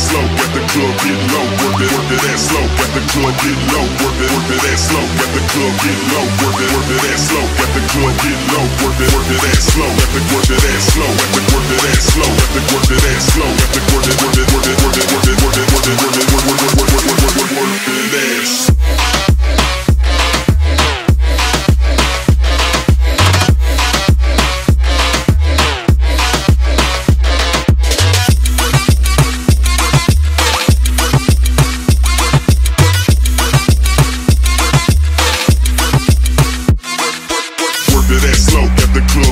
slow, at the club get low, work it, work it that slow, at the club get low, work it, work it that slow, at the club get low, work it, work it that slow, at the club get low, work it, work it that slow, at the work it that slow, at the work it that slow, at the work it that slow, at the the club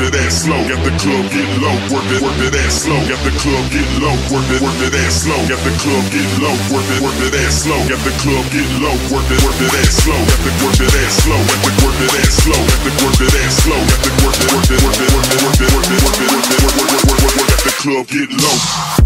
that ass slow, got the club get low. Work it, work that ass slow, got the club get low. Work it, work that ass slow, got the club get low. Work it, work that ass slow, got the club get low. Work it, work that ass slow, got the work that ass slow, got the work that ass slow, got the work that ass slow, got the work that work that work that work that work that work that work that work that work that work that work that got the club get low.